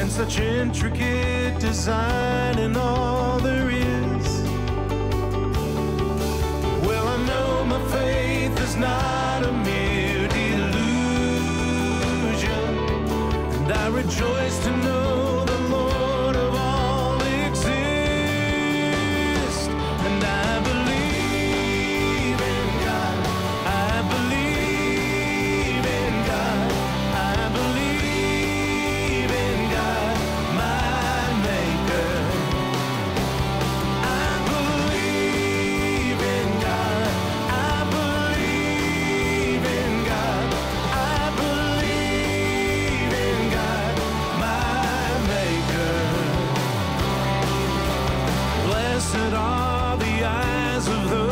and such intricate design in all there is. Well, I know my faith is not a mere delusion, and I rejoice to know. of the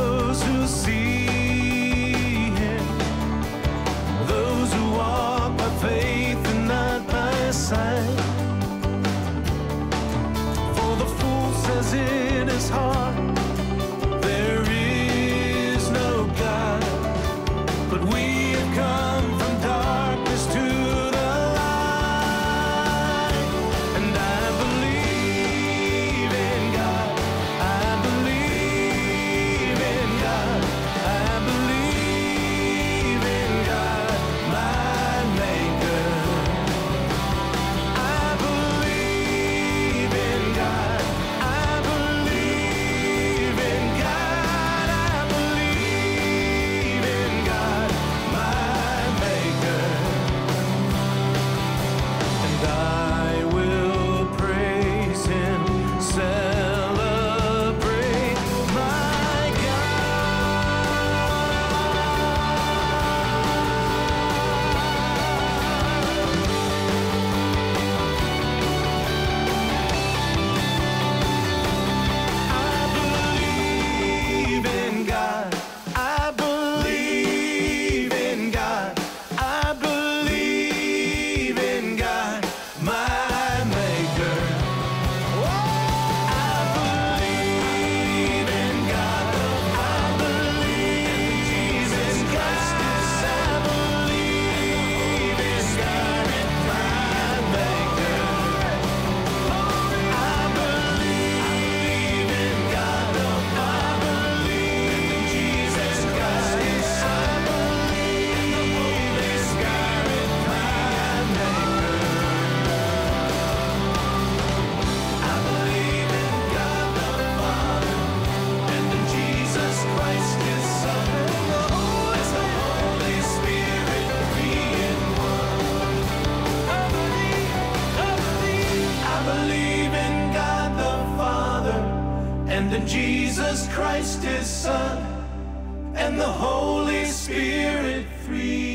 and Jesus Christ, his Son, and the Holy Spirit, free.